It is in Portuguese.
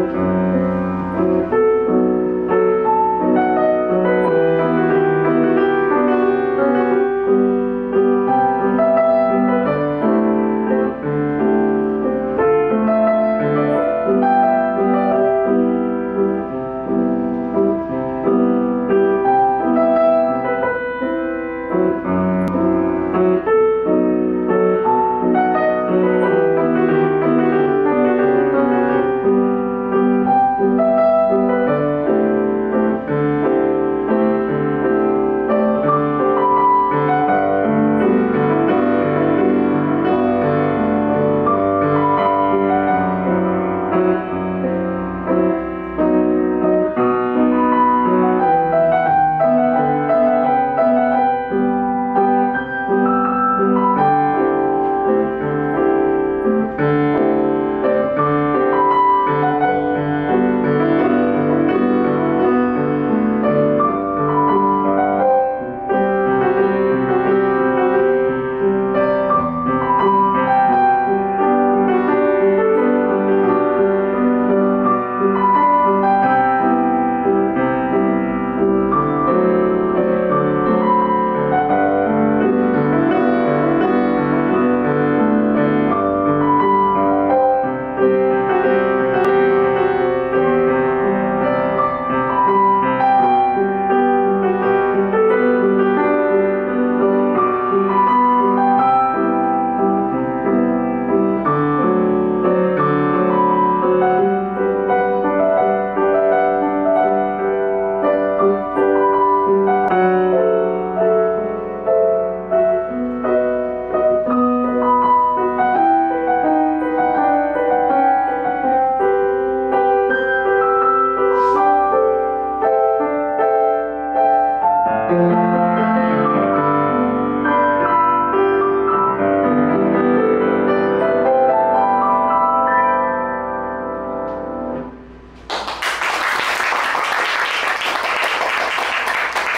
Música